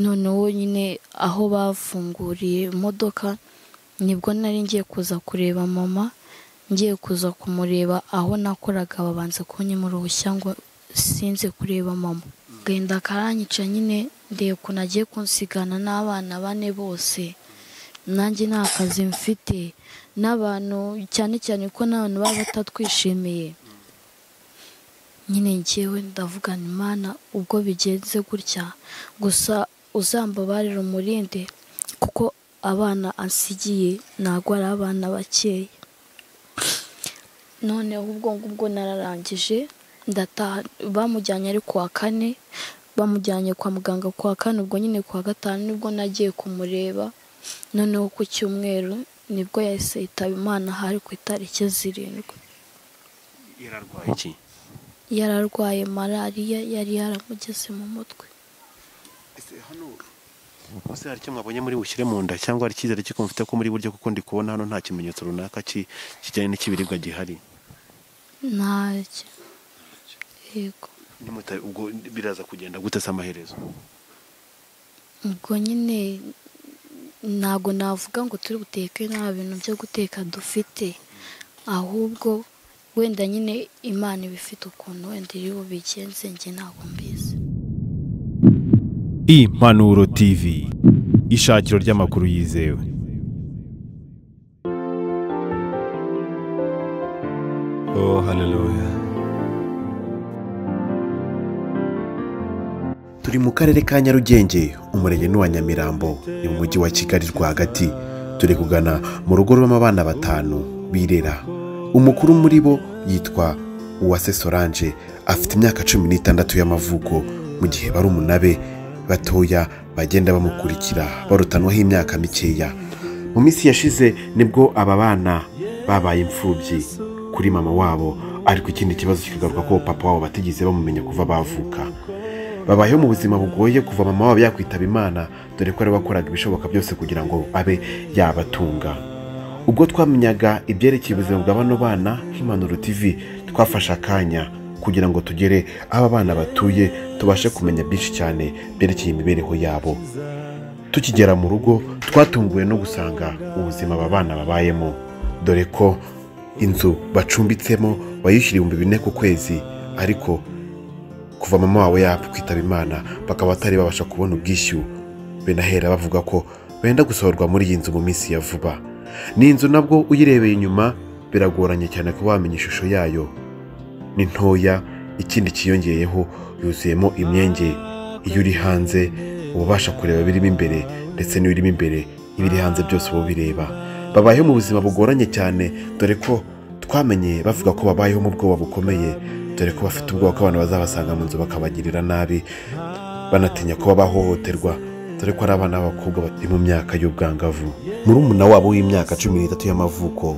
noneho nyine aho bafunguriye imodoka ni bwo nari ngiye kuza kureba mama ngiye kuza kumureba aho nakoraga babanza kunyima uruhushya ngo sinze kureba mama. Genda karanyica nyine ndeba ukuntu agiye kunsigana n'abana bane bose nanjye nta kazi mfite n'abantu cyane cyane ko n'abantu baba batatwishimiye. Nyine ngewe ndavugana imana ubwo bigenze gutya gusa uzambabarira umurinde kuko abana asigiye ntabwo ari abana bakeya. Noneho ubwo ngubwo nararangije ndataha bamujyanye ari kuwa kane bamujyanye kwa muganga kuwa kane ubwo nyine kuwa gatanu ni bwo nagiye kumureba. Noneho ku cyumweru ni bwo yahise yitaba imana hari ku itariki zirindwi. Yararwaye malariya yari yaramugeze mu mutwe. Hano. Ese hari icyo mwabonye muri bushyire mu nda cyangwa hari icyizere cy'uko mufite ko muri buryo kuko ndi kubona hano nta kimenyetso runaka ki- kijyanye n'ikibiribwa gihari. Ntacyo. Yego. Ubwo biraza kugenda gute se amaherezo? Ubwo nyine ntabwo navuga ngo turi buteke nta bintu byo guteka dufite. Ahubwo wenda nyine imana iba ifite ukuntu wenda iri bubigenze njye ntabwo mbizi. Impanuro tv ishakiro ry'amakuru yizewe. Oh haleluya turi mu karere ka nyarugenge umurenge n'uwa nyamirambo ni mu mujyi wa kigali rwagati. Turi kugana mu rugo rurimo abana batanu birera. Umukuru muri bo yitwa uwase solange afite imyaka cumi n'itandatu y'amavuko mu gihe barumuna be batoya bagenda bamukurikira barutanwaho imyaka mikeya. Mu minsi yashize ni bwo aba bana babaye imfubyi kuri mama wabo ariko ikindi kibazo kikagaruka ko papa wabo batigeze bamumenya kuva bavuka. Babayeho mu buzima bugoye kuva mama wabo yakwitaba imana dore ko ari wakoraga ibishoboka byose kugira ngo abe yabatunga. Ubwo twamenyaga ibyerekeye ubuzima bwa bano bana nk'impanuro tv twafashe akanya kugira ngo tugere aho aba bana batuye tubashe kumenya byinshi cyane byerekeye imibereho yabo. Tukigera mu rugo twatunguwe no gusanga ubuzima aba bana babayemo. Dore ko inzu bacumbitsemo bayishyura ibihumbi bine ku kwezi ariko kuva mama wabo yapfa kwitaba imana bakaba batari babasha kubona ubwishyu. Benahera bavuga ko benda gusohorwa muri iyi nzu mu minsi ya vuba. Ni inzu nabwo uyirebeye inyuma biragoranye cyane kuba wamenya ishusho yayo. Ni ntoya ikindi cyiyongeyeho yuzuyemo imyenge iyo uri hanze uba ubasha kureba ibirimo imbere ndetse n'ibirimo imbere ibiri hanze byose uba ubireba. Babayeho mu buzima bugoranye cyane dore ko twamenye bavuga ko babayeho mu bwoba bukomeye dore ko bafite ubwoba ko abantu bazabasanga mu nzu bakabagirira nabi banatinya ko babahohoterwa dore ko ari abana b'abakobwa bari mu myaka y'ubwangavu. Murumuna wabo w'imyaka cumi n'itatu y'amavuko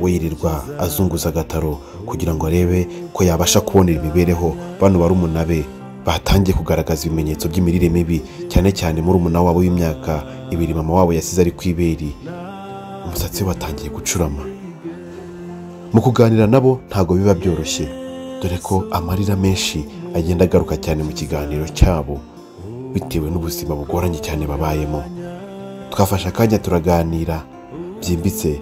we yirirwa azunguza agataro kugira ngo arebe ko yabasha kubonera imibereho. Bano barumuna be batangiye kugaragaza ibimenyetso by'imirire mibi cyane cyane murumuna wabo w'imyaka ibiri mama wabo yasize ari ku iberi umusatsi we watangiye gucurama. Mu kuganira nabo ntabwo biba byoroshye. Dore ko amarira menshi agenda agaruka cyane mu kiganiro cyabo bitewe n'ubuzima bugoranye cyane babayemo. Twafashe akanya turaganira. Byimbitse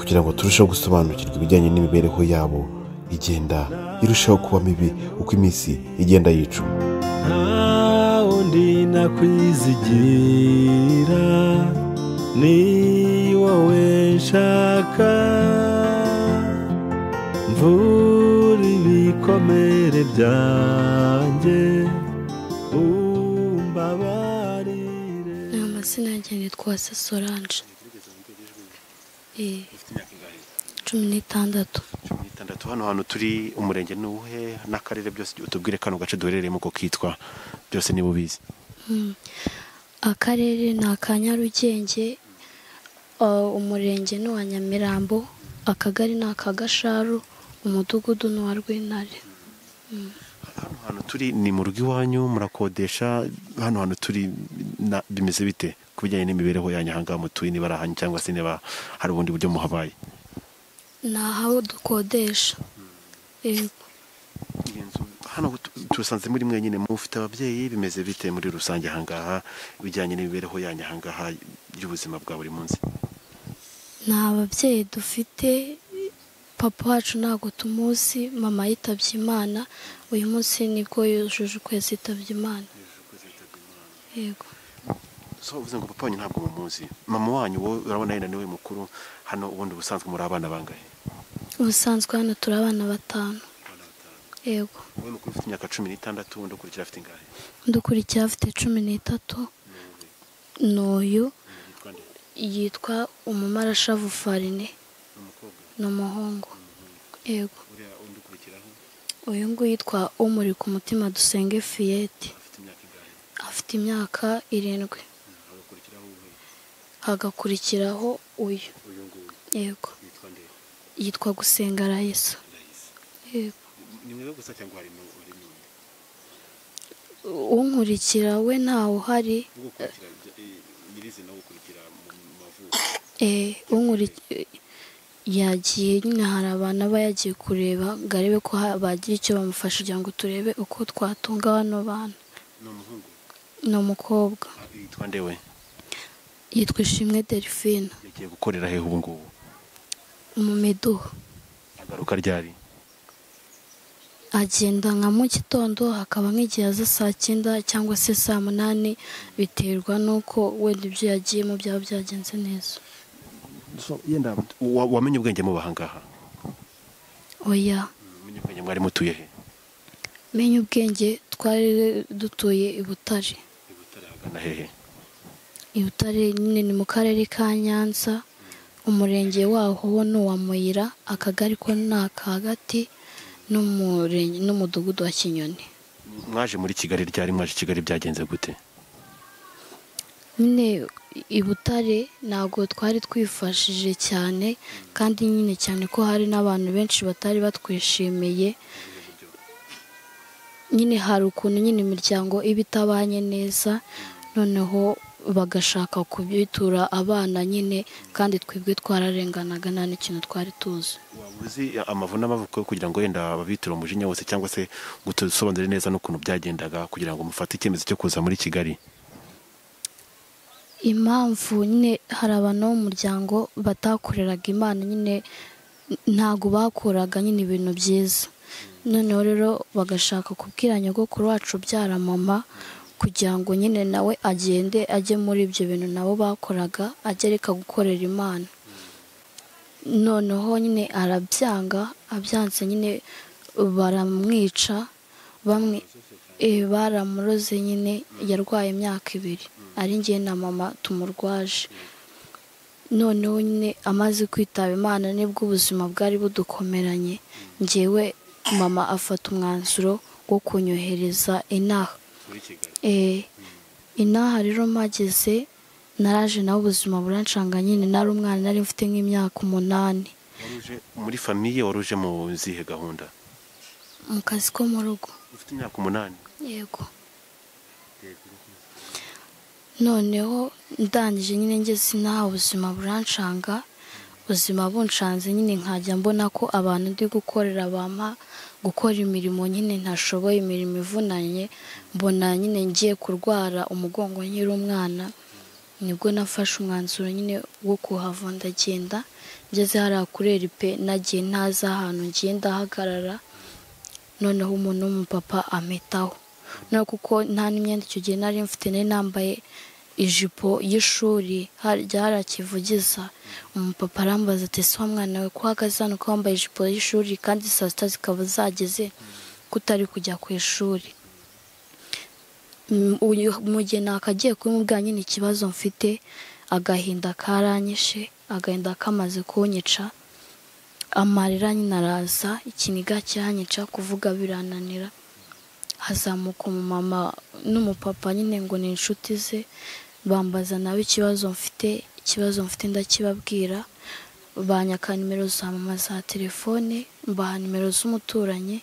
kugira ngo turusheho gusobanukirwa ibijyanye n'imibereho yabo igenda irushaho kuba mibi uko iminsi igenda yicuma nta wundi nakwizigira ni wowe nshaka. Mvura ibikomere byanjye umbabarire. Aya mazina yanjye nitwa solange cumi n'itandatu cumi n'itandatu hano hantu turi umurenge ni uwuhe n'akarere byose utubwire kano gace duherereyemo uko kitwa byose niba ubizi akarere ni aka nyarugenge umurenge ni uwa nyamirambo akagari ni aka gasharu umudugudu ni uwa rwintare hano hantu turi ni mu rugo iwanyu murakodesha hano hantu turi bimeze bite ku bijyanye n'imibereho yanyu aha ngaha mutuye niba ari ahanyu cyangwa se niba hari ubundi buryo muhabaye. Ni aho dukodesha hano tu- tusanze muri mwenyine. Mufite ababyeyi bimeze bite muri rusange ahangaha bijyanye n'imibereho yanyu ahangaha y'ubuzima bwa buri munsi? Nta babyeyi dufite. Papa wacu ntabwo tumuzi mama yitabye imana. Uyu munsi ni bwo yujuje ukwezi yitabye imana. Yego. So uvuze ngo papa wanyu ntabwo mumuzi mama wanyu wowe urabona yenda ni we mukuru hano ubundi ubusanzwe muri abana bangahe? Ubusanzwe hano turi abana batanu. Yego. Wowe mukuru ufite imyaka cumi n'itandatu undi ukurikira afite ingahe? Dukurikira afite cumi n'itatu. N'uyu. Yitwa umumarashavu farine ni umuhungu yego. Undi ukurikiraho uyu nguyu yitwa umuri ku mutima dusenge fiyete afite imyaka irindwi. Hagakurikiraho uyu. Yego. Yitwa gusenga rayisa Raisa yego. Unkurikira we ntawe uhari. Eh, unkuri- yagiye nyine hari abantu aba yagiye kureba ngo arebe ko bagira icyo bamufasha kugira ngo turebe uko twatunga bano bana. Ni umukobwa. Yitwa nde we? Yitwa ishimwe delphine. Yagiye gukorera hehe ubu ngubu? Mu miduha agaruka ryari? Agenda nka mu gitondo hakaba nk'igihe aza saa cyenda cyangwa se saa munani biterwa n'uko wenda ibyo yagiyemo byaba byagenze neza. Wamenye ubwenge mu bahangaha? Oya. Umenye ubwenge mwari mutuye he? Menya ubwenge twari dutuye i butare. I Butare ahagana hehe i butare nyine ni mu karere ka nyanza umurenge waho wo ni uwa muyira akagari ko ni aka hagati n'umudugudu wa kinyoni. Mwaje muri kigali ryari? Mwaje kigali byagenze gute? Nyine i butare ntabwo twari twifashije cyane kandi nyine cyane ko hari n'abantu benshi batari batwishimiye. Nyine hari ukuntu nyine imiryango iba itabanye neza noneho bagashaka kubitura abana nyine kandi twebwe twararenganaga nta n'ikintu twari tuzi. Waba uzi amavu n'amavuko yo kugira ngo wenda babiture umujinya wose cyangwa se ngo tusobanure neza n'ukuntu byagendaga kugira ngo mufate icyemezo cyo kuza muri kigali? Impamvu nyine hari abantu bo mu muryango batakoreraga imana nyine ntabwo bakoraga nyine ibintu byiza. Noneho rero bagashaka kubwira nyogokuru wacu ubyara mama kugira ngo nyine nawe agende ajye muri ibyo bintu nabo bakoraga ajye areka gukorera imana. Noneho nyine arabyanga abyanze nyine baramwica bamwe eh, baramuroze nyine yarwaye imyaka ibiri. Ari njye na mama tumurwaje. Noneho nyine amaze kwitaba imana ni bwo ubuzima bwari budukomeranye ngewe mama afata umwanzuro wo kunyohereza inaha. Inaha rero mpageze naraje nawe ubuzima burancanga nyine. Nari umwana nari mfite nk'imyaka umunani. Muri famiye wari uje mu zihe gahunda? Mu kazi ko mu rugo. Ufite imyaka umunani? Yego. Noneho ndangije nyine ngeze inaha ubuzima burancanga. Ubuzima bunshanze nyine nkajya mbona ko abantu ndi gukorera bampa gukora imirimo nyine ntashoboye imirimo ivunanye mbona nyine ngiye kurwara umugongo nkiri umwana ni bwo nafashe umwanzuro nyine wo kuhava ndagenda ngeze hariya kuri eripe nagiye ntazi ahantu ngiye ndahagarara noneho umuntu w'umupapa ametaho. No kuko nta n'imyenda icyo gihe nari mfite nari nambaye ijipo y'ishuri harya harakivugiza. Umupapa arambaza ati ese wa mwana we ko uhagaze hano ko wambaye ijipo y'ishuri kandi saa sita zikaba zageze ko utari kujya ku ishuri? Uyu mugihe nakagiye kumubwira nyine ikibazo mfite. Agahinda karanyishe agahinda kamaze kunyica. Amarira nyine araza ikiniga cyanyica kuvuga birananira. Hazamuka umumama n'umupapa nyine ngo ni inshuti ze. Bambaza nawe ikibazo mfite ikibazo mfite ndakibabwira banyaka nimero za mama za telefone mbaha nimero z'umuturanyi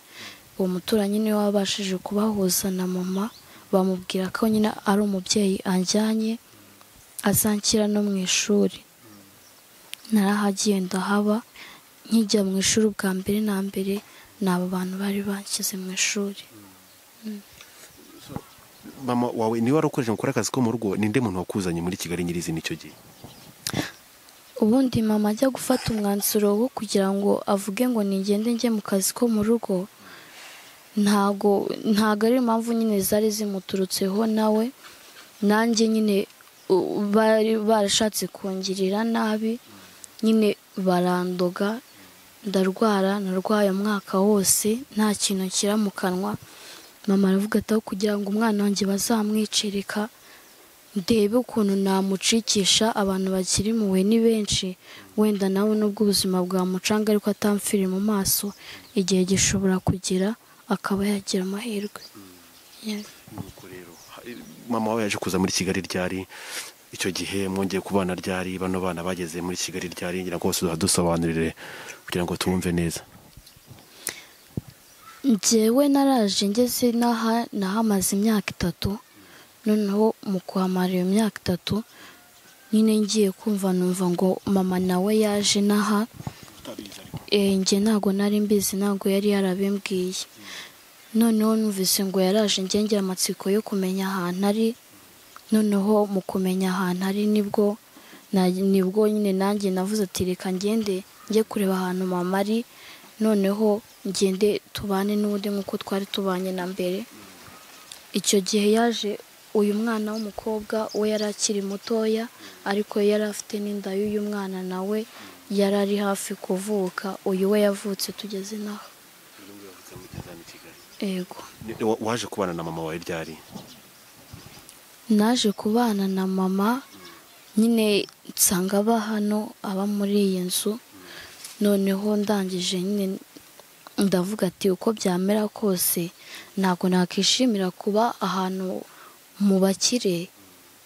uwo muturanyi ni we wabashije kubahuza na mama bamubwira ko nyine ari umubyeyi anjyanye azanshyira no mu ishuri. Narahagiye ndahaba nkijya mu ishuri ubwa mbere na mbere ni abo bantu bari banshyize mu ishuri. Mama wawe ni we wari ukoresha gukora akazi ko mu rugo ninde muntu wakuzanye muri kigali nyirizina icyo gihe? Ubundi mama ajya gufata umwanzuro wo kugira ngo avuge ngo ningende njye mu kazi ko mu rugo. Ntago ntago ari impamvu nyine zari zimuturutseho nawe. Nanjye nyine bari barashatse kungirira nabi. Nyine barandoga ndarwara narwaye umwaka wose nta kintu nshyira mu kanwa. Mama aravuga kugira ngo umwana wanjye bazamwicirika ndebe ukuntu namucikisha abantu bakiri muwe ni benshi wenda nawe nubwo ubuzima bwamucanga ariko atamfire mu maso igihe gishobora kugira akaba yagira amahirwe. Yes. nuko rero ha- mama wawe yaje kuza muri kigali ryari? Icyo gihe mwongeye kubana ryari? Bano bana bageze muri kigali ryari? Ngira ngo bose dusobanurire kugira ngo tumve neza. Njyewe naraje ngeze n'aha nahamaze imyaka itatu. Noneho mu kuhamara iyo myaka itatu nyine ngiye kumva numva ngo mama nawe yaje n'aha. Eh, njye ntabwo nari mbizi ntabwo yari yarabimbwiye noneho numvise ngo yaraje njye ngira amatsiko yo kumenya ahantu ari. Noneho mu kumenya ahantu ari ni bwo ni bwo nyine nanjye navuze ati reka ngende njye kureba ahantu mama ari. Noneho ngende tubane n'ubundi nk'uko twari tubanye na mbere. Icyo gihe yaje uyu mwana w'umukobwa we yari akiri mutoya ariko yari afite n'inda y'uyu mwana nawe yari ari hafi kuvuka uyu we yavutse tugeze naho. Ego Ni- wa- waje kubana na mama wawe ryari? Naje kubana na mama nyine nsanga aba hano aba muri iyi nzu noneho ndangije nyine ndavuga ati uko byamera kose ntabwo nakishimira kuba ahantu mu bakire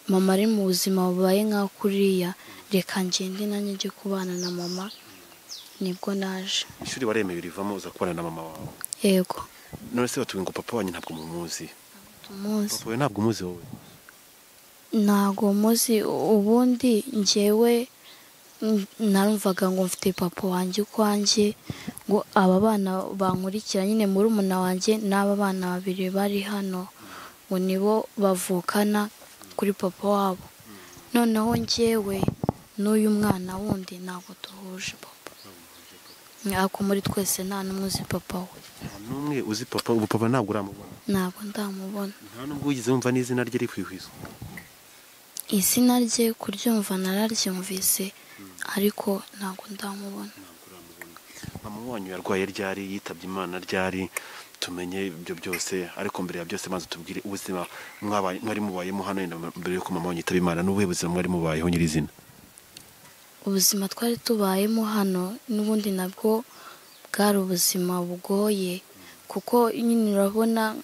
mama ari mu buzima bubaye nka kuriya. Reka ngende nanjye njye kubana na mama ni bwo naje. Ishuri waremeye rivamo uza kubana na mama wawe? Yego. None se batuye ngo papa wanyu ntabwo mumuzi? Papa wawe ntabwo umuzi wowe? Ntago muzi. Ubundi njyewe mm, narumvaga ngo mfite papa wanjye ukwanjye ngo aba bana bankurikira nyine muri umuna wanjye n'aba bana babiri bari hano ngo nibo bavukana kuri papa wabo. Noneho njyewe n'uyu mwana wundi ntabwo duhuje papa. Ariko muri twese nta n'umwe uzi papa we. Nta n'umwe uzi papa ubu papa ntabwo uramubona. Ntabwo ndamubona. Nta n'ubwo wigeze wumva n'izina rye rikwihwiza izina rye kuryumva nararyumvise ariko ntabwo ndamubona. Wanyu yarwaye ryari yitabye imana ryari? Tumenye ibyo byose ariko mbere ya byose maze tubwire ubuzima mwari mubayemo hano mbere yuko mama yitaba imana n'ubuhe buzima mwari mubayeho nyirizina? Ubuzima twari tubayemo hano n'ubundi nabwo bwari ubuzima bugoye. Kuko nyine urabona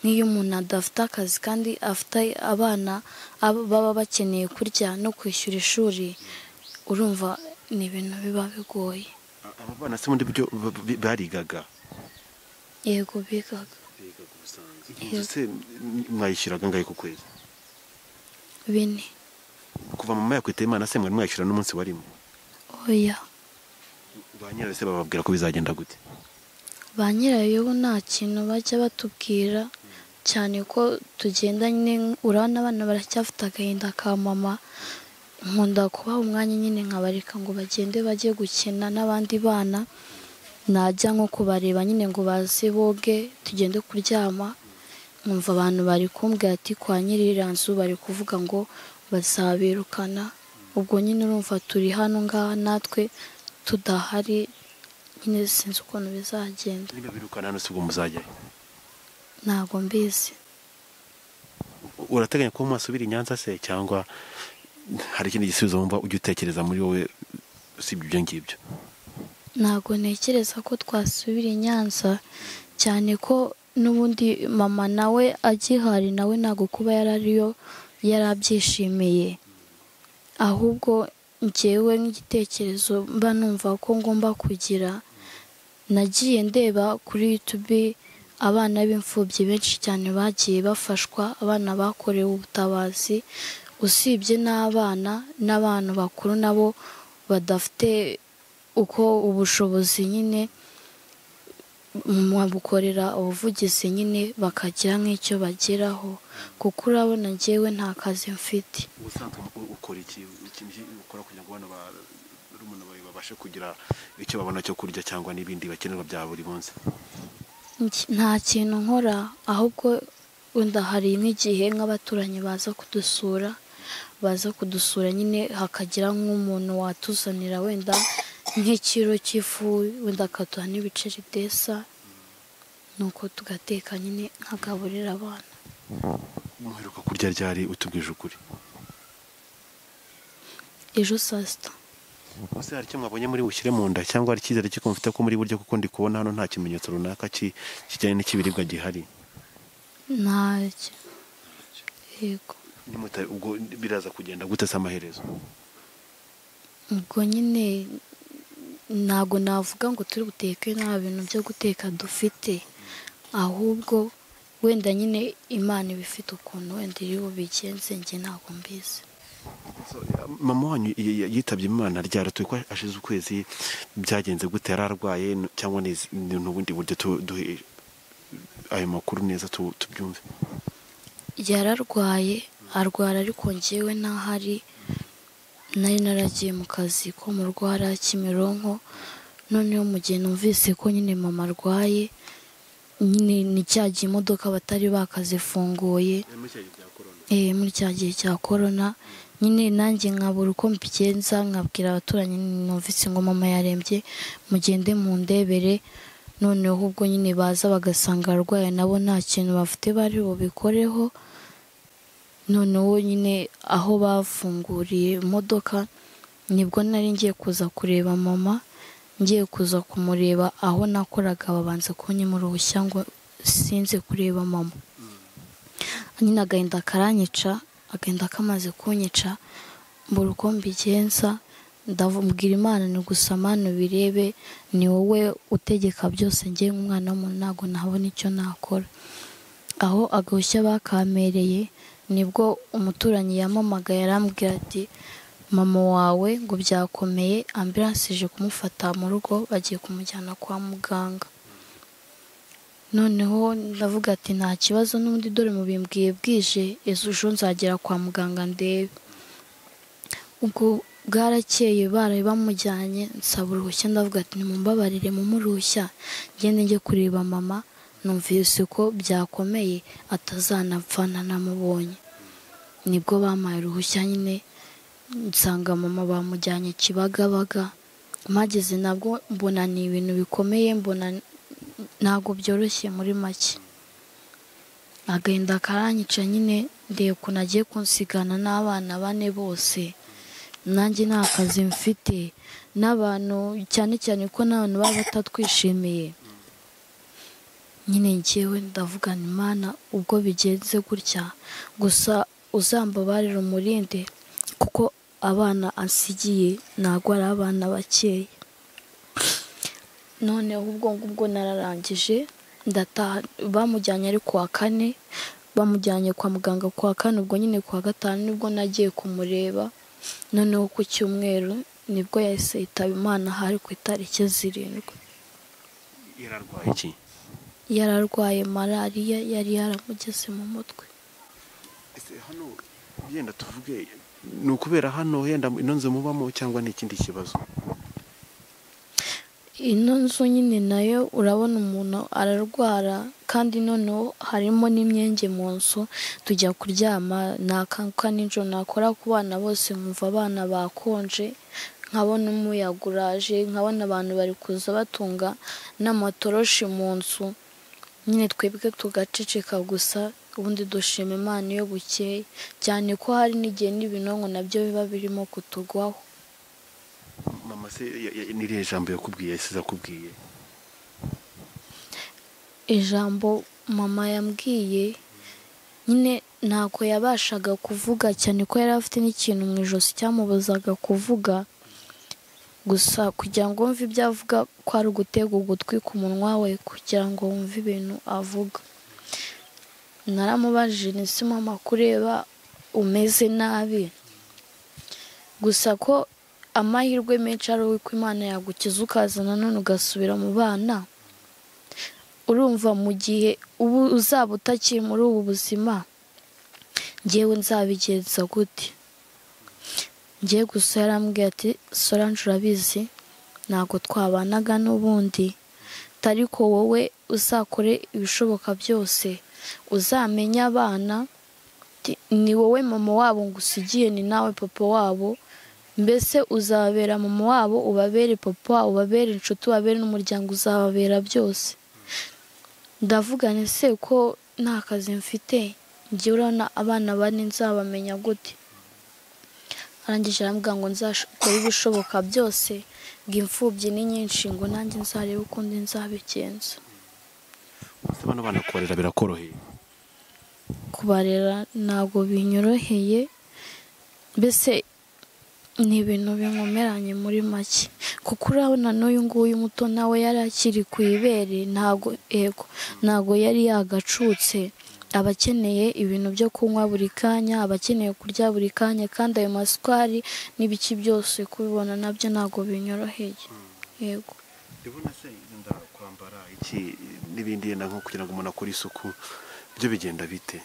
nk'iyo umuntu adafite akazi kandi afite abana ab- baba bakeneye kurya no kwishyura ishuri. Urumva ni ibintu biba bigoye. Aba bana se ba- barigaga? Yego bigaga. Se mwayishyuraga angahe ku kwezi? Bine. Kuva mama yakwitaba imana se mwari mwayishyura n'umunsi warimo? Oya. Ba nyirayo se bababwira ko bizagenda gute? Ba nyirayo bo nta kintu bajya batubwira cyane ko tugenda nyine urabona abana baracyafite agahinda ka mama nkunda kubaha umwanya nyine nkabareka ngo bagende bajye gukina n'abandi bana najya nko kubareba nyine ngo baze boge tugende kuryama nkumva abantu bari kumbwira ati kwa nyir'iriya nzu bari kuvuga ngo bazabirukana. Ubwo nyine urumva turi hano ngaha natwe tudahari nyine sinzi ukuntu bizagenda. Niba birukana hano si ubwo muzajyayo. Ntabwo mbizi. Urateganya ko mwasubira i nyanza se cyangwa hari ikindi gisubizo wumva ujya utekereza muri wowe usibye ibyo ngibyo? Ntabwo ntekereza ko twasubira i nyanza cyane ko n'ubundi mama nawe agihari nawe ntabwo kuba yari ariyo yari abyishimiye ahubwo njyewe nk'igitekerezo mba numva ko ngomba kugira nagiye ndeba kuri yutubi abana b'imfubyi benshi cyane bagiye bafashwa abana bakorewe ubutabazi usibye n'abana n'abantu bakuru nabo badafite uko ubushobozi nyine bukorera ubuvugizi nyine bakagira nk'icyo bageraho. Kuko urabona njyewe nta kazi mfite. Ubusanzwe ukora iki ukora kugira ngo bawe babashe kugira icyo babona cyo kurya cyangwa n'ibindi bakenerwa bya buri munsi? Nta kintu nkora ahubwo wenda hari nk'igihe nk'abaturanyi baza kudusura. Baza kudusura nyine hakagira nk'umuntu watuzanira wenda nk'ikiro cy'ifu wenda akaduha n'ibiceri desa nuko tugateka nyine nkagaburira abana. Muheruka kurya ryari utubwije ukuri? Ejo saa sita. Ese hari icyo mwabonye muri bushyire mu nda cyangwa hari icyizere cy'uko mufite ko muri buryo kuko ndi kubona hano nta kimenyetso runaka ki- kijyanye n'ikibiribwa gihari? Ntacyo yego. Ubwo biraza kugenda gute se amaherezo? Ubwo nyine ntabwo navuga ngo turi buteke nta bintu byo guteka dufite. Ahubwo wenda nyine imana iba ifite ukuntu wenda iri bubigenze njye ntabwo mbizi. Mama wanyu yitabye imana ryara turi ko ashize ukwezi byagenze gute? Yari arwaye cyangwa n'ubundi buryo duhe ayo makuru neza tu- tubyumve? Yararwaye arwara ariko njyewe ntahari nari naragiye mu kazi ko mu rwara Kimironko noneho mu gihe numvise ko nyine mama arwaye nyine ni cya gihe imodoka batari bakazifunguye eh, muri cya gihe cya korona nyine nanjye nkabura uko mbigenza nkabwira abaturanyi numvise ngo mama yarembye mugende mu ndebere noneho ubwo nyine baza bagasanga arwaye nabo nta kintu bafite bari bubikoreho noneho nyine aho bafunguriye imodoka ni bwo nari ngiye kuza kureba mama ngiye kuza kumureba aho nakoraga babanza kunyima uruhushya ngo sinze kureba mama. Nyine agahinda karanyica agahinda kamaze kunyica mbura uko mbigenza ndamubwira imana ni gusa mana birebe ni wowe utegeka byose ngewe nk'umwana w'umuntu ntabwo nabona icyo nakora. Aho agahushya bakamereye ni bwo umuturanyi yamamagaye arambwira ati mama wawe ngo byakomeye ambiranse ije kumufata mu rugo bagiye kumujyana kwa muganga. Noneho ndavuga ati nta kibazo n'ubundi dore mubimbwiye bwije ejo nzagera kwa muganga ndebe. Ubwo bwarakeye baraye bamujyanye nsaba uruhushya ndavuga ati nimumbabarire mumuruhushya ngende njye kureba mama. Numvise ko byakomeye atazanapfa nanamubonye ni bwo bampaye uruhushya nyine nsanga mama bamujyanye kibagabaga. Mpageze nabwo mbona ni ibintu bikomeye mbona ntabwo byoroshye muri make. Agahinda karanyica nyine ndeba ukuntu agiye kunsigana n'abana bane bose. Nanjye nta kazi mfite n'abantu cyane cyane ko n'abantu baba batatwishimiye. Nyine ngewe ndavugana imana ubwo bigenze gutya? Gusa uzambabarira umurinde kuko abana asigiye ntabwo ari abana bakeya. Noneho ubwo ngubwo nararangije ndataha bamujyanye ari kuwa kane bamujyanye kwa muganga kuwa kane ubwo nyine kuwa gatanu ni bwo nagiye kumureba. Noneho ku cyumweru ni bwo yahise yitaba imana hari ku itariki zirindwi. Yararwaye iki? Yararwaye malariya yari yaramugeze mu mutwe. Ese hano yenda tuvuge ni ukubera hano yenda ino nzu mubamo cyangwa ni ikindi kibazo? Ino nzu nyine na yo urabona umuntu ararwara kandi noneho harimo n'imyenge mu nzu tujya kuryama nakanguka nijoro nakora ku bana bose nkumva abana bakonje nkabona umuyaga uraje nkabona abantu bari kuza batunga n'amatoroshi mu nzu. Nyine twebwe tugaceceka gusa ubundi dushima imana iyo bukeye cyane ko hari n'igihe n'ibinonko na byo biba birimo kutugwaho. Mama se ya- ya- ni irihe jambo yakubwiye yasize akubwiye? Ijambo mama yambwiye nyine ntabwo yabashaga kuvuga cyane ko yari afite n'ikintu mu ijosi cyamubuzaga kuvuga gusa kugira ngo wumve ibyo avuga ko ari ugutega ugutwi ku munwa we kugira ngo wumve ibintu avuga. Naramubajije nisi mama kureba umeze nabi? Gusa ko amahirwe menshi ari uko imana yagukiza ukaza nanone ugasubira mu bana urumva mu gihe uzaba utakiri muri ubu buzima ngewe nzabigenza gute? Ngewe gusa yarambwiye ati solange urabizi ntabwo twabanaga n'ubundi. Ariko wowe uzakore ibishoboka byose. Uzamenye abana ni wowe mama wabo ngo usigiye ni nawe papa wabo. Mbese uzababera mama wabo ubabere papa wabo ubabere inshuti ubabere n'umuryango uzababera byose. Ndavuga ni se ko nta kazi mfite? Urabona abana bane nzabamenya gute? Arangije arambwira ngo nzakore ibishoboka byose ngo imfubyi ni nyinshi ngo nanjye nzarebe ukundi nzabigenza. Ese bano bana kubarera birakoroheye? Kubarera ntabwo binyoroheye mbese ni ibintu binkomeranye muri make. Kuko urabona n'uyu nguyu muto nawe yari akiri ku ibere ntabwo yari yagacutse aba akeneye ibintu byo kunywa buri kanya aba akeneye kurya buri kanya kandi ayo masukari n'ibiki byose kubibona na byo ntabwo binyoroheye. Yego. Ndabona se yenda kwambara iki n'ibindi yenda nko kugira ngo umuntu akore isuku byo bigenda bite?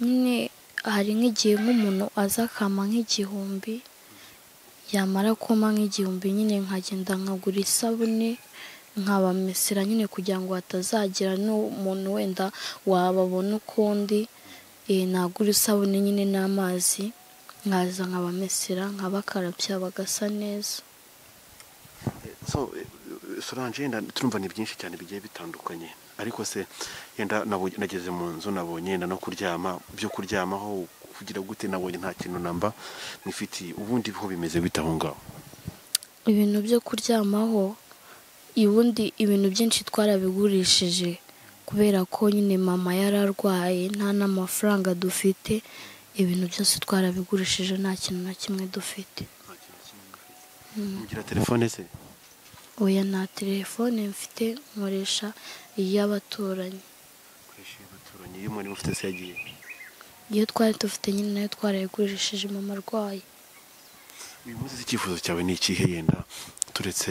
Nyine hari nk'igihe nk'umuntu aza akama nk'igihumbi yamara kuma nk'igihumbi nyine nkagenda nkagura isabune nkabamesera nyine kugira ngo hatazagira n'umuntu wenda wababona ukundi eh, nagura isabune nyine n'amazi nkaza nkabamesera nkabakarabya bagasa neza. Eh, solange yenda turumva ni byinshi cyane bigiye bitandukanye. Ariko se yenda nageze mu nzu nabonye yenda no kuryama byo kuryamaho kugira gute nabonye nta kintu namba mwifitiye ubundi ho bimeze bite aho ngaho? Ibintu byo kuryamaho ubundi ibintu byinshi twarabigurishije kubera ko nyine mama yari arwaye nta n'amafaranga dufite ibintu byose twarabigurishije nta kintu na kimwe dufite. Mugira telefone se? Oya nta telefone mfite nkoresha iy'abaturanyi. Koresha iyo baturanyi iyo umuntu ufite se yagiye? Iyo twari dufite nyine na yo twarayigurishije mama arwaye. Uyu munsi icyifuzo cyawe ni ikihe yenda? Turetse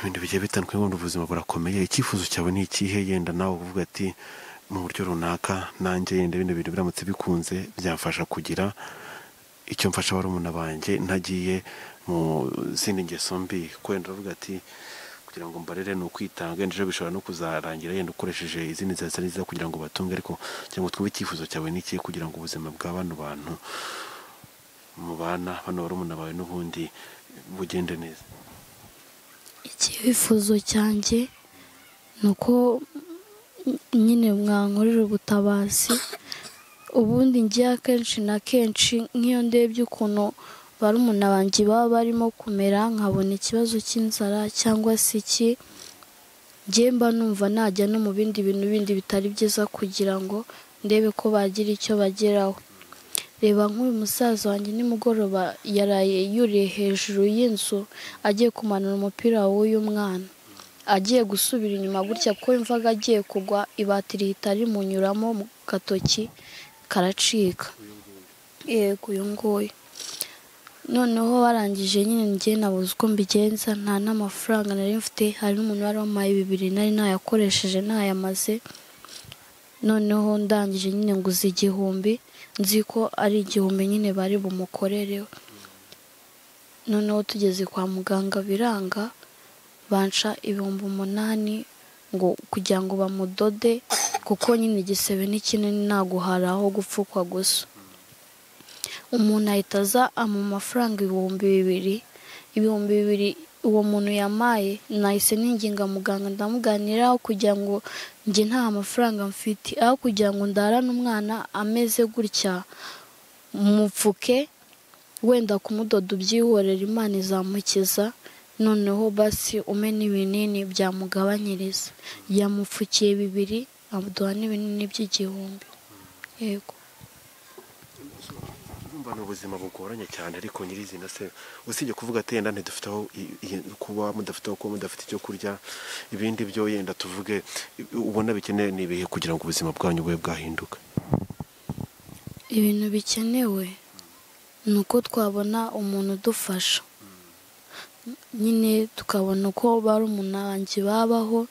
n'ibindi bigiye bitandukanye ubundi ubuzima burakomeye icyifuzo cyawe ni ikihe? Yenda nawe uvuga ati mu buryo runaka nanjye yenda bino bintu biramutse bikunze byamfasha kugira icyo mfasha barumuna banjye ntagiye mu zindi ngeso mbi. Kuko wenda uravuga ati kugira ngo mbarere ni ukwitanga ejo bishobora no kuzarangira yenda ukoresheje izindi nzira zitari nziza kugira ngo batunge ariko kugira ngo twumve icyifuzo cyawe ni ikihe kugira ngo ubuzima bwa bano bantu mu bana bano barumuna bawe n'ubundi bugende neza? Icyifuzo cyanjye ni uko nyine mwankorera ubutabazi ubundi ngiye akenshi na kenshi nk'iyo ndebye ukuntu barumuna banjye baba barimo kumera nkabona ikibazo cy'inzara cyangwa se iki njye mba numva najya no mu bindi bintu bindi bitari byiza kugira ngo ndebe ko bagira icyo bageraho. Reba nk'uyu musaza wanjye nimugoroba yaraye yuriye hejuru y'inzu agiye kumanura umupira w'uyu mwana. Agiye gusubira inyuma gutya kuko yumvaga agiye kugwa ibati rihita rimunyuramo mu gatoki karacika. Yego uyu nguyu. Noneho barangije nyine njye nabuze uko mbigenza nta n'amafaranga nari mfite hari n'umuntu wari wampaye bibiri nari nayakoresheje ntayamaze noneho ndangije nyine nguze igihumbi. Nzi ko ari igihumbi nyine bari bumukorereho noneho tugeze kwa muganga biranga banca ibihumbi umunani ngo kugira ngo bamudode kuko nyine igisebe ni kinini ntabwo hari aho gupfukwa gusa. Umuntu ahita aza mu mafaranga ibihumbi bibiri. Ibihumbi bibiri uwo muntu yamaye nahise ninginga muganga ndamuganiraho kugira ngo njye nta mafaranga mfite aho kugira ngo ndarane umwana ameze gutya mupfuke wenda kumudoda ubyihorera imana izamukiza noneho basi ume n'ibinini byamugabanyiriza. Yamupfukiye bibiri amuduha n'ibinini by'igihumbi. Yego. Urumva ni ubuzima bugoranye cyane ariko nyirizina se usibye kuvuga ati yenda ntidufite aho kuba mudafite aho kuba mudafite icyo kurya ibindi byo yenda tuvuge ubona bikenewe ni ibihe kugira ngo ubuzima bwanyu bube bwahinduka? Ibintu bikenewe ni uko twabona umuntu udufasha. Nyine tukabona uko barumuna banjye babaho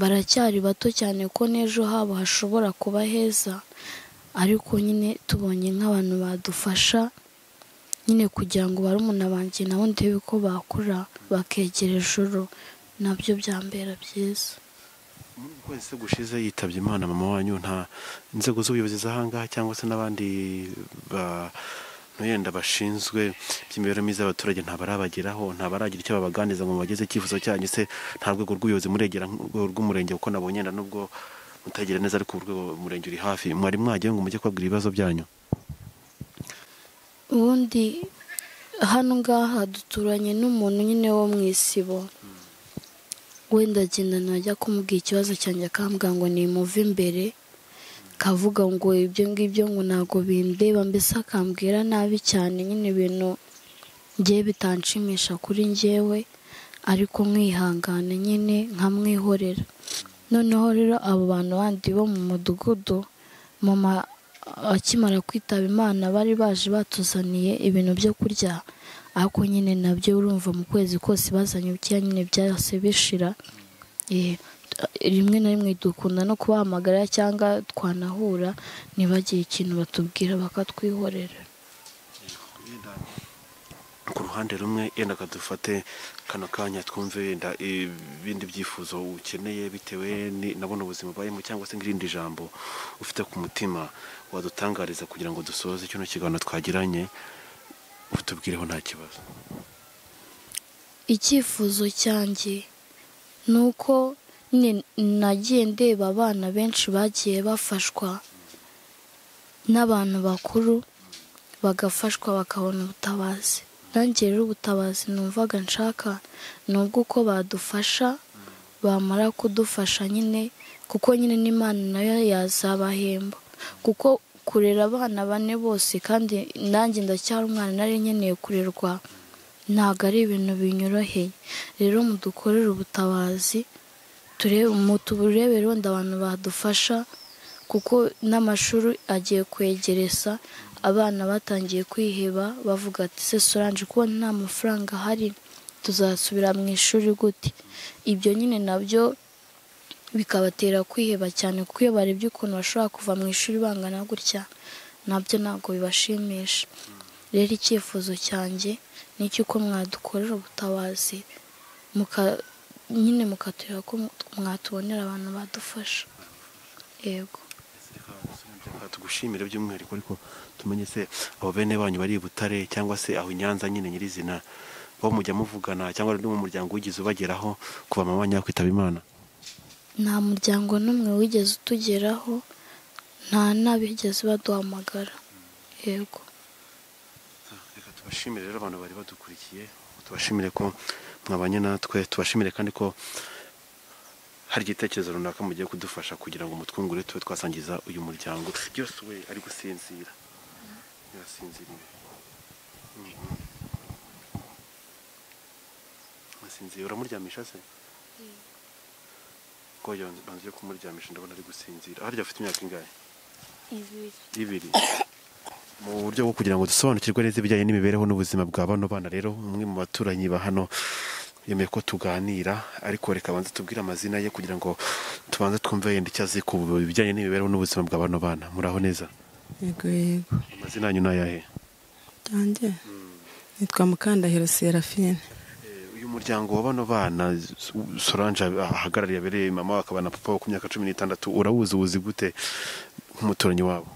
baracyari bato cyane ko n'ejo habo hashobora kuba heza ariko nyine tubonye nk'abantu badufasha nyine kugira ngo barumuna banjye nabo ndebe ko bakura bakegera ijoro na byo byambera byiza. Muri uku kwezi gushize yitabye imana mama wanyu nta inzego z'ubuyobozi z'ahangaha cyangwa se n'abandi yenda bashinzwe by'imibereho myiza y'abaturage ntabarabageraho ntabaragira icyo babaganiza ngo bageze icyifuzo cyanyu. Se nta rwego rw'ubuyobozi muregera rw'umurenge kuko nabonye nubwo mutagira neza ariko urwego umurenge uri hafi mwari mwagiye ngo mujye kubabwira ibibazo byanyu? Ubundi hano ngaha duturanye n'umuntu nyine wo mu isibo. Wenda agenda najya kumubwira ikibazo cyanjye akambwira ngo nimuve imbere kavuga ngo ibyo ngibyo ngo ntabwo bindeba mbese akambwira nabi cyane nyine ibintu ngiye bitanshimisha kuri njyewe ariko mwihangane nyine nkamwihorera. Noneho rero abo bantu bandi bo mu mudugudu mama akimara kwitaba imana bari baje batuzaniye ibintu byo kurya ariko nyine na byo urumva mu kwezi kose bazanye ibikeya nyine byahise bishira. Eh, rimwe na rimwe dukunda no kubahamagara cyangwa twanahura ntibagire ikintu batubwira bakatwihorera. Ku ruhande rumwe yenda kadufate kano kanya twumve yenda ibindi byifuzo ukeneye bitewe ni- na buno buzima ubayemo cyangwa se nk'irindi jambo ufite ku mutima wadutangariza kugira ngo dusoze kino kiganiro twagiranye utubwireho nta kibazo. Icyifuzo cyanjye ni uko nagiye ndeba abana benshi bagiye bafashwa n'abantu bakuru bagafashwa bakabona ubutabazi. Nanjye rero ubutabazi numvaga nshaka ni ubw'uko badufasha bamara kudufasha nyine kuko nyine n'imana na yo yazabahemba. Kuko kurera abana bane bose kandi nanjye ndacyari umwana nari nkeneye kurerwa ntabwo ari ibintu binyoroheye. Rero mudukorere ubutabazi turebe mutuburebere wenda abantu badufasha kuko n'amashuri agiye kwegereza abana batangiye kwiheba bavuga ati se solange kubona nta mafaranga ahari tuzasubira mu ishuri gute? Ibyo nyine na byo bikabatera kwiheba cyane kuko iyo barebye ukuntu bashobora kuva mu ishuri bangana gutya na byo ntabwo bibashimisha. Rero icyifuzo cyanjye ni icy'uko mwadukorera ubutabazi nyine mukatureba ko mwatubonera abantu badufasha? Yego. Tugushimire by'umwihariko ariko tumenye se abo bene banyu bari i butare cyangwa se aho nyanza nyine nyirizina bo mujya muvugana cyangwa no mu muryango wigeze ubageraho kuva mama wanyu yakwitaba imana. Nta muryango n'umwe wigeze utugeraho nta n'abigeze baduhamagara. Yego. Reka tubashimire rero abantu bari badukurikiye tubashimire ko mwabanye natwe tubashimire kandi ko hari igitekerezo runaka mugiye kudufasha kugira ngo mutwungure tube twasangiza uyu muryango. Byose we ari gusinzira. Yasinziriye. Mhm. asinziriye uramuryamisha se? Ko banze kumuryamisha ndabona ari gusinzira. Harya afite imyaka ingahe? Ibiri. Mu buryo bwo kugira ngo dusobanukirwe neza ibijyanye n'imibereho n'ubuzima bwa bano bana rero umwe mu baturanyi ba hano yemeye ko tuganira ariko reka banze tubwire amazina ye kugira ngo tubanze twumve yenda icyo azi ku bijyanye n'imibereho n'ubuzima bwa bano bana. Muraho neza? Yego yego. Amazina yanyu ni ayahe? Yanjye nitwa mukandahiro serafine uyu muryango wa bano bana Solange ahagarariye abereye mama akaba na papa we ku myaka cumi n'itandatu urawuzi uwuzi gute nk'umuturanyi wabo?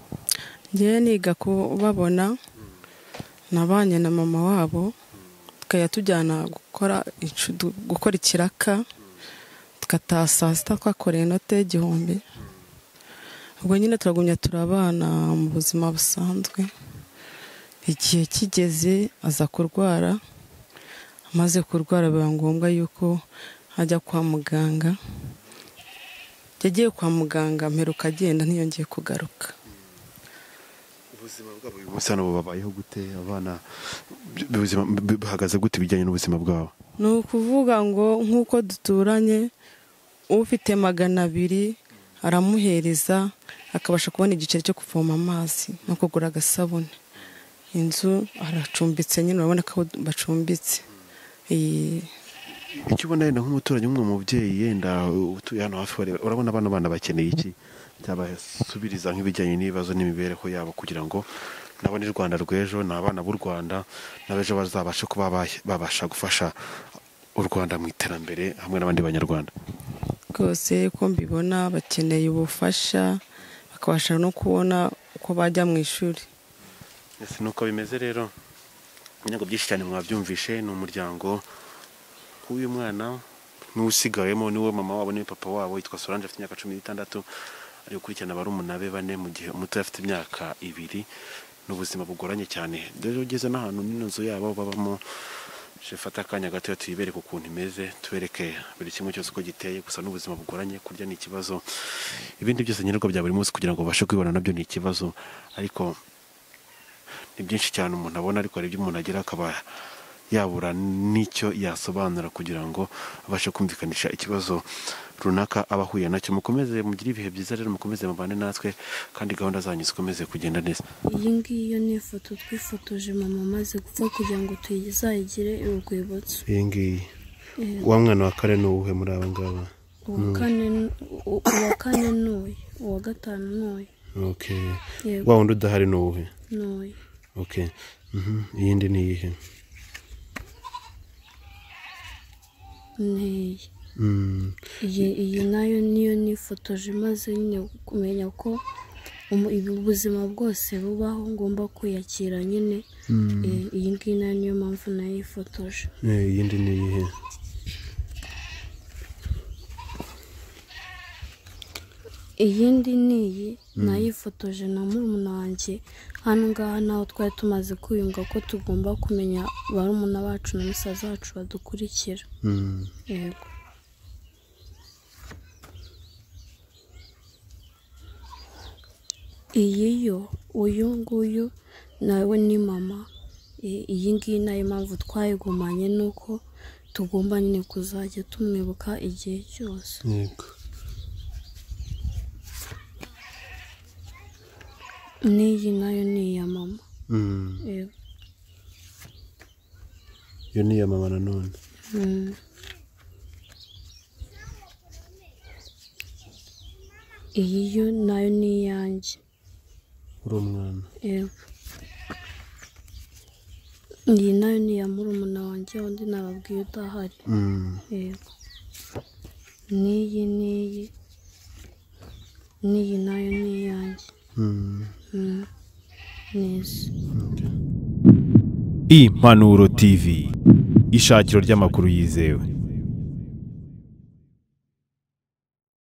Ngewe niga kubabona. Nabanye na mama wabo. Tukajya tujyana gukora gukora ikiraka tugataha saa sita twakoreye inote y'igihumbi. Ubwo nyine turagumya turabana mu buzima busanzwe. Igihe kigeze aza kurwara amaze kurwara biba ngombwa yuko ajya kwa muganga. Yagiye kwa muganga mperuka agenda ntiyongeye kugaruka. Bwabo uyu hano babayeho gute abana ubuzima buhagaze gute ibijyanye n'ubuzima bwabo? Ni ukuvuga ngo nk'uko duturanye ufite magana abiri aramuhereza akabasha kubona igiceri cyo kuvoma amazi no kugura agasabune. Inzu aracumbitse nyine urabona ko bacumbitse. Icyo ubona yenda nk'umuturanyi umwe mubyeyi yenda utuye hano hafi wareba urabona bano bana bakeneye iki? Byabasubiriza nk'ibijyanye n'ibibazo n'imibereho yabo kugira ngo nabo ni rwanda rw'ejo ni abana b'u rwanda n'abejo bazabashe kuba ba- babasha gufasha u rwanda mu iterambere hamwe n'abandi banyarwanda. Rwose ko mbibona bakeneye ubufasha bakabasha no kubona uko bajya mu ishuri. Ese nuko bimeze rero ibinyago byinshi cyane mwabyumvishe ni umuryango w'uyu mwana n'usigayemo ni we mama wabo ni we papa wabo yitwa Solange afite imyaka cumi n'itandatu ari gukurikirana barumuna be bane mu gihe umuto afite imyaka ibiri n'ubuzima bugoranye cyane. Rero ugeze n'ahantu n'ino nzu yabo babamo fata akanya gato tuyibereke ukuntu imeze tubereke buri kimwe cyose uko giteye gusa n'ubuzima bugoranye kurya ni ikibazo. Ibindi byose nkenerwa bya buri munsi kugira ngo babashe kwibona na byo ni ikibazo. Ariko ni byinshi cyane umuntu abona ariko hari ibyo umuntu agira akaba yabura n'icyo yasobanura kugira ngo abashe kumvikanisha ikibazo runaka aba ahuye na cyo mukomeze mugire ibihe byiza rero mukomeze mubane natwe kandi gahunda zanyu zikomeze kugenda neza. Iyi ngiyi yo ni ifoto twifotoje mama amaze gupfa kugira ngo tuyizayigire urwibutso. Iyi ngiyi. Eh, wa mwana wa kane ni uwuhe muri aba ngaba? Uwa kane n- u- uwa uwa gatanu okay yego. Wa wundi udahari ni uwuhe? N'uyu okay Mhm. iyindi ni iyihe? N'iyi Mm. iyi na yo niyo nifotoje maze nyine kumenya ko ubuzima bwose bubaho ngomba kwiyakira nyine. Eh, iyi ngiyi na yo niyo mpamvu nayifotoje Eh, iyindi ni iyihe? Iyindi ni iyi. Nayifotoje na murumuna wanjye. Hano ngaha naho twari tumaze kwiyunga ko tugomba kumenya barumuna bacu na musaza wacu badukurikira. Mm. yego. Iyi yo uyu nguyu nawe ni mama. Iyi ngiyi na yo mpamvu twayigumanye ni uko tugomba nyine kuzajya tumwibuka igihe cyose. N'iyi na yo ni iya mama Mm. iyo ni iya mama nanone Mm. iyi yo na yo ni iyanjye uri umwana iyi na yo ni iya murumuna wanjye undi nababwiye udahari Mm. yego n'iyi n'iyi n'iyi na yo ni iyanjye Mm. Mm. Neza impanuro tv ishakiro ry'amakuru yizewe.